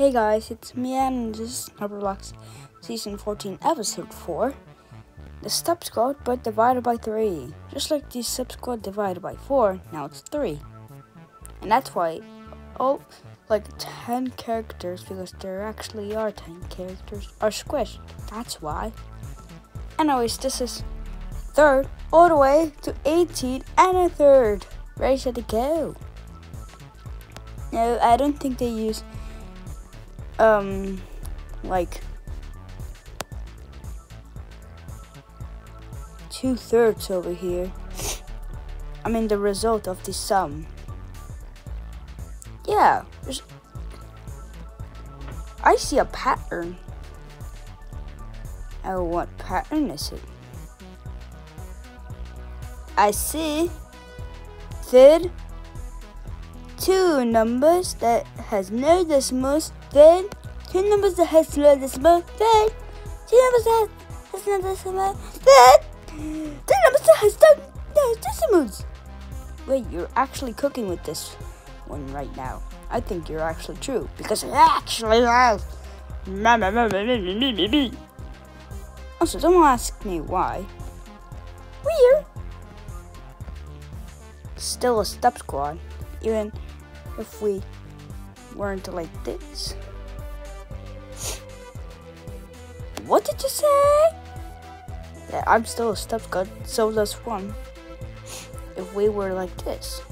Hey guys, it's me and this is Numberblocks Season 14 Episode 4. The Step Squad but divided by 3. Just like the Step Squad divided by 4, now it's 3. And that's why all like 10 characters, because there actually are 10 characters, are squished. That's why. Anyways, this is third all the way to 18 and a third. Ready to go. No, I don't think they use um like two thirds over here. I mean the result of the sum. Yeah, I see a pattern. Oh, what pattern is it? I see third two numbers that has no decimals, then two numbers that has no decimal, then two numbers that has no decimal, then two numbers that has no, decimals. Wait, you're actually cooking with this one right now. I think you're actually true because it actually has. Also, don't ask me why. Weird. Still a step squad, even if we weren't like this. What did you say? That I'm still a step squad, so does one. If we were like this,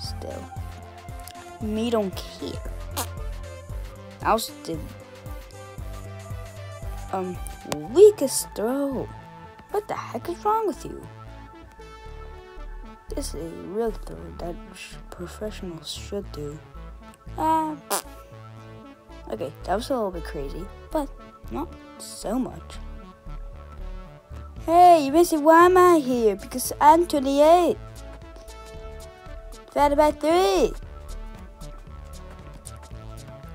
still. Me don't care. How's the um weakest throw? What the heck is wrong with you? This is a real throw that professionals should do. Uh, okay, that was a little bit crazy, but not so much. Hey, Missy, why am I here? Because I'm 28. Divided by 3.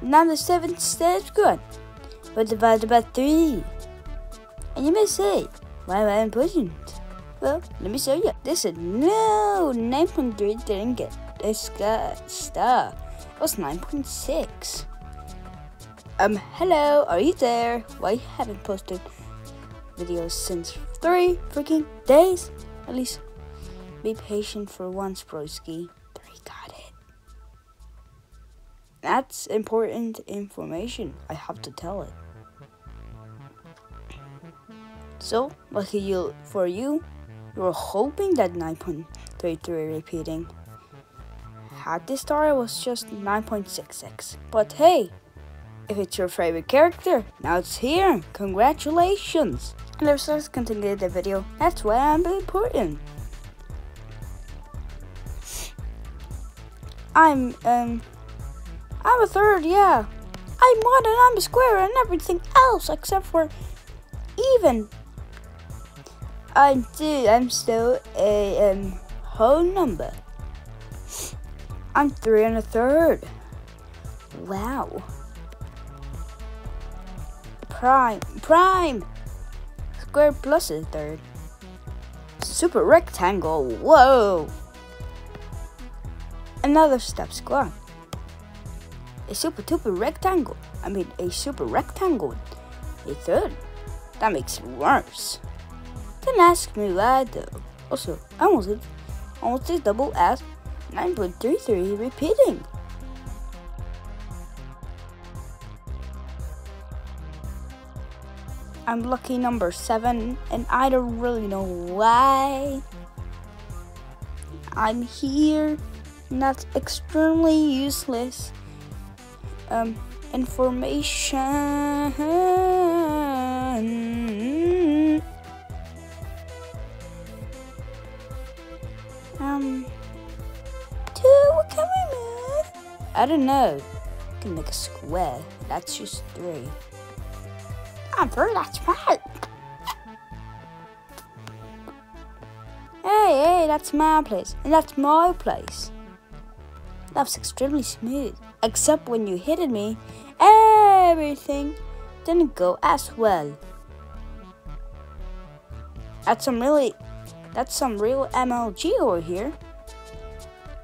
Now the seventh step's good, but divided by 3. And you may say, why am I important? Well, let me show you. This is no 9.3 didn't get this star. Was 9.6. Um, hello, are you there? Why haven't posted videos since three freaking days? At least be patient for once, broski. Three got it. That's important information. I have to tell it. So, lucky you for you, you were hoping that 9.33 repeating. Had this star, it was just 9.66. But hey, if it's your favorite character, now it's here. Congratulations! And let's just continue the video. That's why I'm important. I'm um I'm a third, yeah. I'm one and I'm a square and everything else except for even. I'm two, I'm still a um, whole number. I'm three and a third. Wow. Prime, prime. Square plus a third. Super rectangle, whoa. Another step square. A super duper rectangle. I mean, a super rectangle. A third. That makes it worse. Don't ask me why though. Also, I did, almost did double as 9.33 repeating. I'm lucky number 7 and I don't really know why. I'm here that's extremely useless um, information. Um, I don't know. You can make a square. That's just three. Ah, I'm three, that's right. Hey, hey, that's my place. And that's my place. That was extremely smooth. Except when you hit me, everything didn't go as well. That's some really that's some real MLG over here.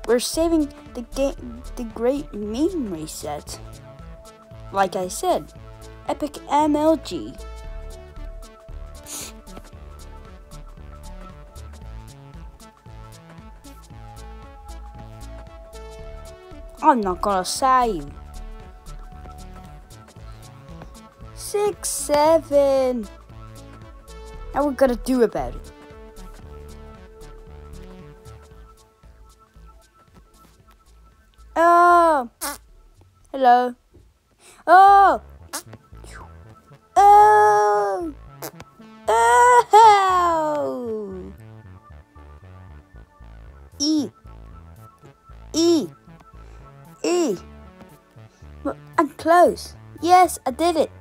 We're saving the game the great meme reset. like I said, Epic MLG. I'm not gonna save. Six, seven. Now we're gonna do about it. Hello. Oh, oh, oh. E, E. E. I'm close. Yes, I did it.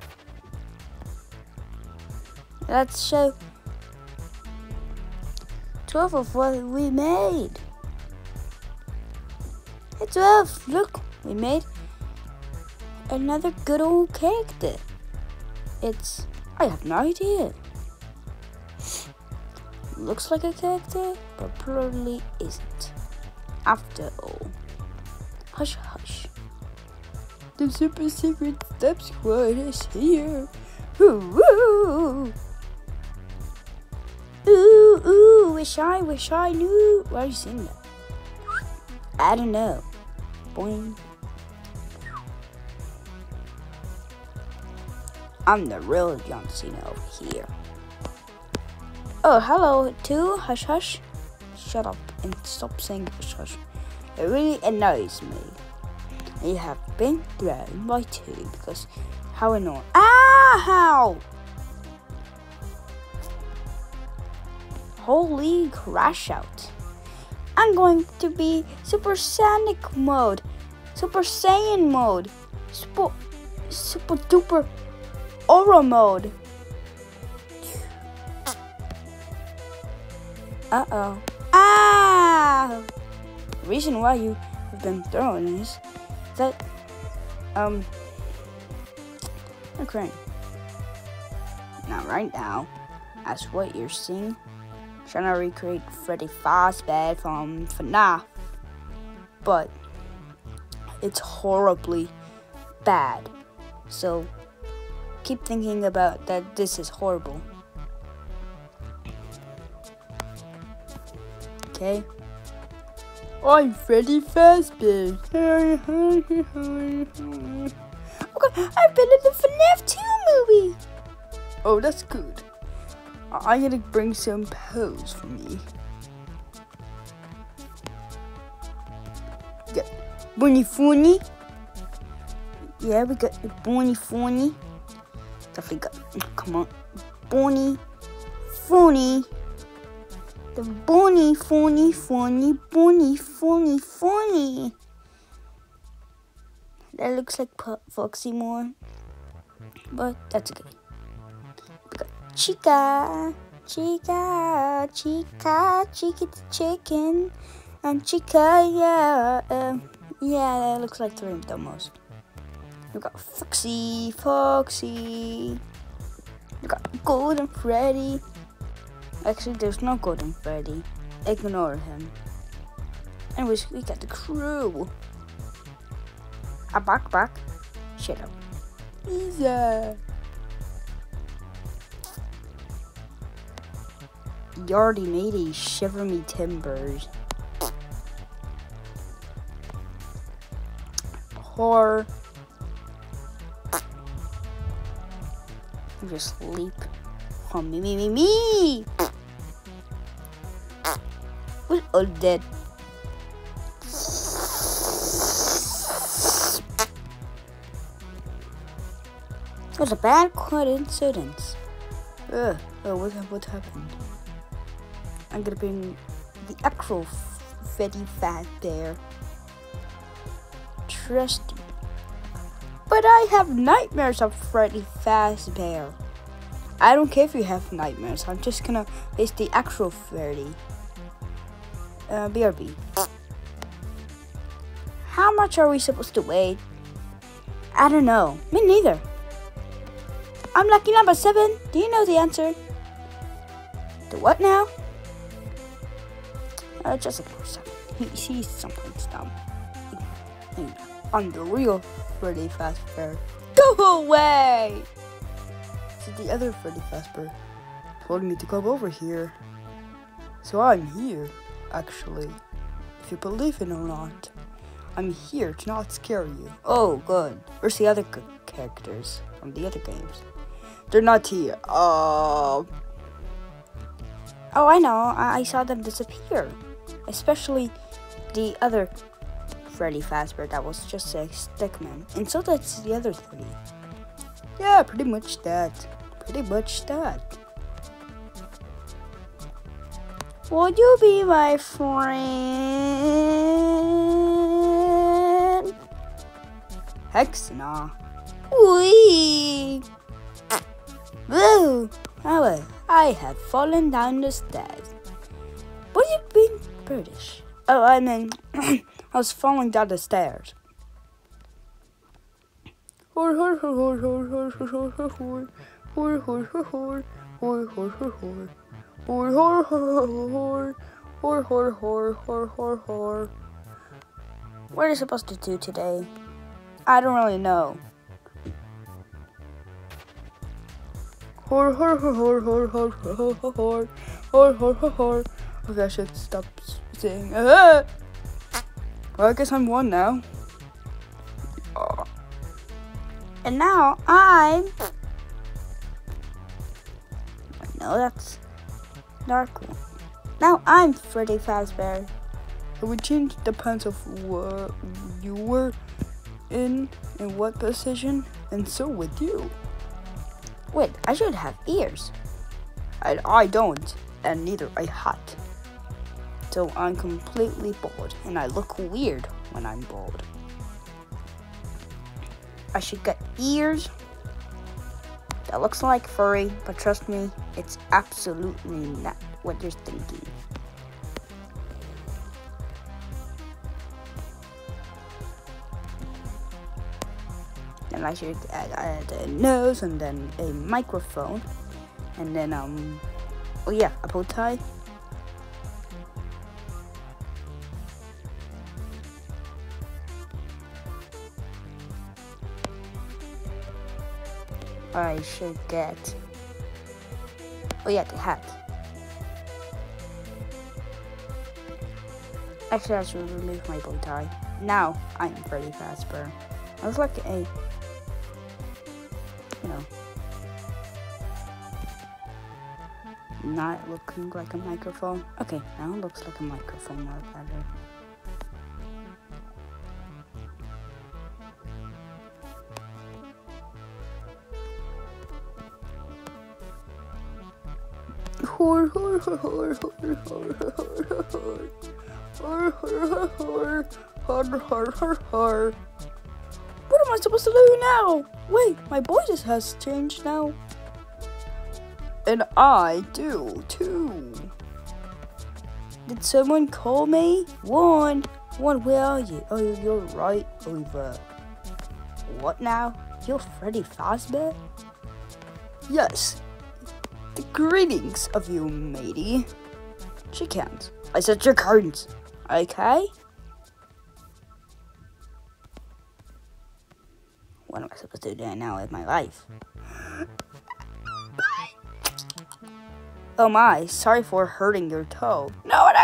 Let's show 12 of what we made. Hey 12, look, we made another good old character. It's, I have no idea. Looks like a character, but probably isn't. After all. Hush, hush. The super secret step squad is here. Ooh, ooh. Ooh, ooh, wish I, wish I knew. Why are you singing that? I don't know. Boing. I'm the real John Cena over here. Oh, hello, too. Hush, hush. Shut up and stop saying hush, hush. It really annoys me. You have been thrown by two because how annoying. Ah, how? Holy crash out. I'm going to be supersonic mode, super saiyan mode, super, super duper aura mode. Uh oh. Ah! The reason why you have been thrown is that, um, okay. Now, right now, as what you're seeing, trying to recreate Freddy Fazbear from FNAF, but it's horribly bad. So, keep thinking about that this is horrible. Okay? I'm Freddy Fazbear. okay, I've been in the FNAF 2 movie. Oh, that's good. I- gonna bring some pose for me. Got Bunny Funny. Yeah, we got the Bunny Funny. Definitely got. Come on, Bunny Funny. The bunny, funny, funny, bunny, funny, funny. That looks like Foxy more, but that's okay. We got Chica, Chica, Chica, Chica the chicken, and Chica, yeah, um, yeah, that looks like three of them most. We got Foxy, Foxy. We got Golden Freddy. Actually, there's no Golden Freddy. Ignore him. Anyways, we got the crew. A back back. Shut up. Easy. You a shiver me timbers. Horror. Just sleep. Oh, me, me, me, me! We're all dead. It was a bad coincidence. Ugh, oh, what, what happened? I'm gonna bring the actual Freddy Fazbear. Trust me. But I have nightmares of Freddy Fazbear. I don't care if you have nightmares. I'm just gonna face the actual Freddy. Uh, BRB. How much are we supposed to wait? I don't know. Me neither. I'm lucky number seven. Do you know the answer? The what now? Uh, just a seven. He, he's sometimes dumb. I'm the real Freddy Fazbear. Go away! So the other Freddy Fazbear told me to come over here. So I'm here, actually. If you believe it or not. I'm here to not scare you. Oh, good. Where's the other characters from the other games? They're not here. Uh... Oh, I know. I, I saw them disappear. Especially the other Freddy Fazbear that was just a stickman. And so that's the other three. Yeah, pretty much that. Pretty much that. Would you be my friend? Hex nah. Wee! Woo! Oh, I have fallen down the stairs. Do you mean British? Oh, I mean, I was falling down the stairs. What are you supposed to do today? I don't really know. Okay, I should stop saying. Well, I guess I'm one now. And now I'm. No, that's dark. Now I'm Freddy Fazbear. It would change depends of what you were in and what position, and so would you. Wait, I should have ears. I, I don't, and neither a hat. So I'm completely bored and I look weird when I'm bored. I should get ears that looks like furry, but trust me, it's absolutely not what you're thinking. Then I should add a nose and then a microphone, and then um, oh yeah, a bow tie. I should get. Oh yeah, the hat. Actually, I should remove my bow tie. Now I'm Freddy Fazbear. I was like a, you know, not looking like a microphone. Okay, now it looks like a microphone more better. What am I supposed to do now? Wait, my voice has changed now. And I do too. Did someone call me? One. One, where are you? Oh, you're right over. What now? You're Freddy Fazbear? Yes, greetings of you, matey. She can't. I said your cards. Okay? What am I supposed to do now with my life? Oh my, sorry for hurting your toe. No one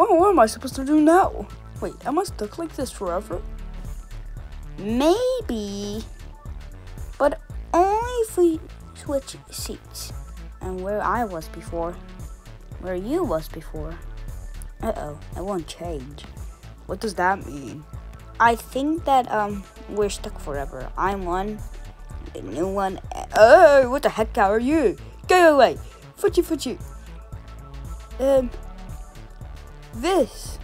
what, what am I supposed to do now? Wait, am I stuck like this forever? Maybe. But only if we switch seats. And where I was before. Where you was before. Uh-oh, it won't change. What does that mean? I think that um we're stuck forever. I'm one, the new one. Oh, what the heck how are you? Go away, Fuchi Fuchi. Um, this.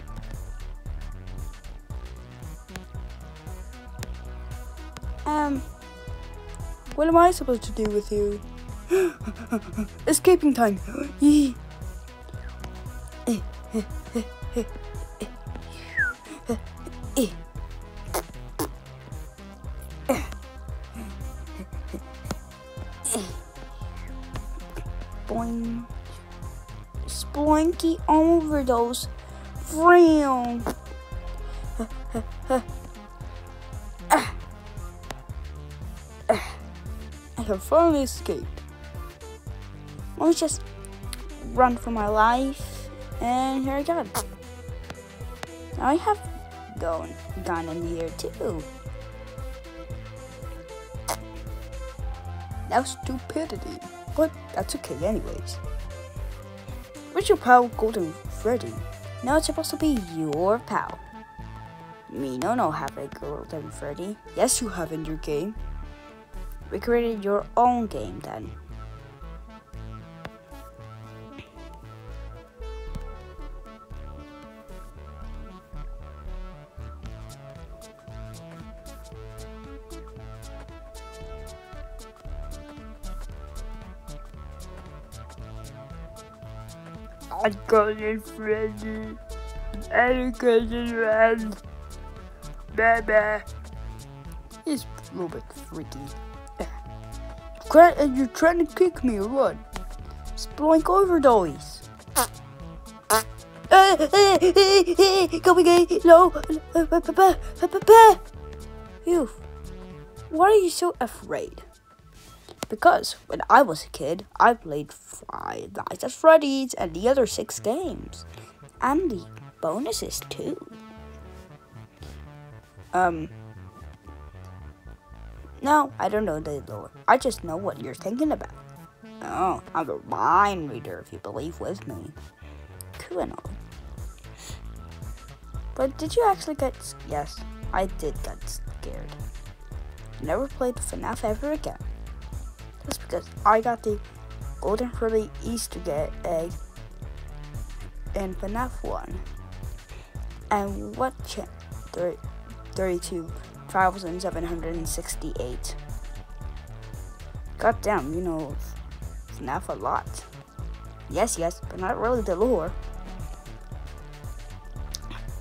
Um, what am I supposed to do with you? Escaping time. Boing. Splinky overdose. I have finally escaped. Let me just run for my life, and here I go. Now I have gone gone in here too. That was stupidity, but that's okay anyways. Your pal Golden Freddy? Now it's supposed to be your pal. Me no no have a Golden Freddy. Yes you have in your game. We created your own game then. Got it, Freddy. It, Red. Baby. He's a little bit freaky. And you're trying to kick me or what? Sploink overdose. Go away, no. You. Why are you so afraid? Because when I was a kid, I played Five Nights at Freddy's and the other six games. And the bonuses too. Um. No, I don't know the lore. I just know what you're thinking about. Oh, I'm a mind reader if you believe with me. Cool and all. But did you actually get... Yes, I did get scared. Never played FNAF ever again. That's because I got the Golden Freddy Easter egg in FNAF 1. And what cha- 32,768. God damn, you know FNAF a lot. Yes, yes, but not really the lore.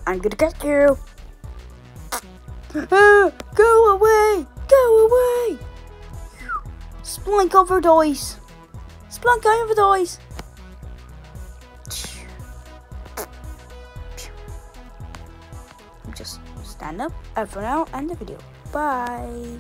I'm gonna get you! go away! Go away! Splunk overdose! Splunk overdose! Just stand up and for now end the video. Bye!